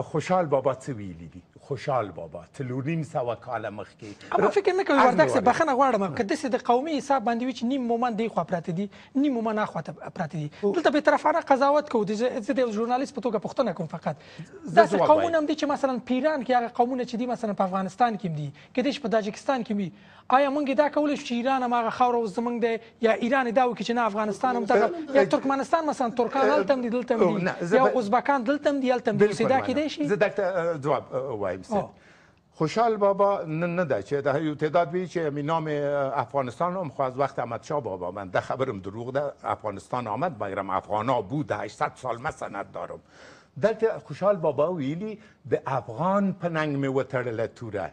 خوشحال بابا څه ویلي دي؟ خوشحال بابا څلور نیم سوه کاله مخکې اما فکر نه کوي وردګ صاحب بخښنه غواړم که داسې د قومي حساب باندې وي چې نیم مومند دې خوا پراته دي نیم مومند هاخوا ته پراته دي دلته بې طرفانه قضاوت کوو د زه د یو ژورنالیست په توګه پوښتنه کوم فقط داسې قومونه هم دي چې مثلا په ایران کې هغه قومونه چې دي مثلا په افغانستان کې هم دي کېدای شي په تاجکستان کې هم وي آیا مونږ ادعا کولی شو چې ایران هم هغه خاوره اوس زمونږ دی یا ایران ادعا وکړي چې نه افغانستان هم دغه یا ترکمنستان مثلا ترکان هلته هم دي دلته هم دي یا ازبکان دلته هم دي هلته هم دي اوس ادعا کیدای شي زه درته ځواب وایم صاحب خوشحال بابا نه نه ده چې د یو تعداد وی چې می نام افغانستان هم خو از وقت احمد شاه بابا من ده خبرم دروغ ده افغانستان آمد مگرم افغانا بود 800 سال من سند دارم دلته خوشحال بابا ویلی د افغان پننګ می وتړله توره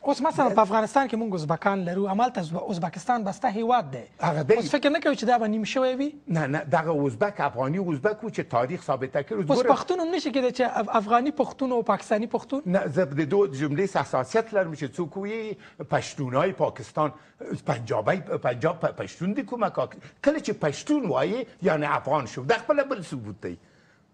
اوس مثلا په افغانستان کې موږ ازبکان لرو همالته ازبکستان بسته هیواد دی اوس فکر نه کوي چې دا به نیم شوی وي نه نه دغه ازبک افغاني ازبک وو چې تاریخ ثابته کړی اوس پښتون هم نشي کېدای چې افغاني پښتون او پاکستاني پښتون نه زه د دوه جملې حساسیت لرم چې څوک وي پښتونای پاکستان پنجابی پنجاب پښتون دي کومه کله چې پښتون وایي یعنی افغان شو د خپل بل ثبوت دی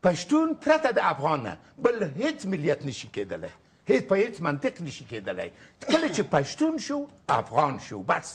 پښتون پرته د افغان نه بل هیڅ ملیت نشي کېدلی هیڅ په هیڅ منطق نشي کیدلای کله چې پشتون شو افغان شو بس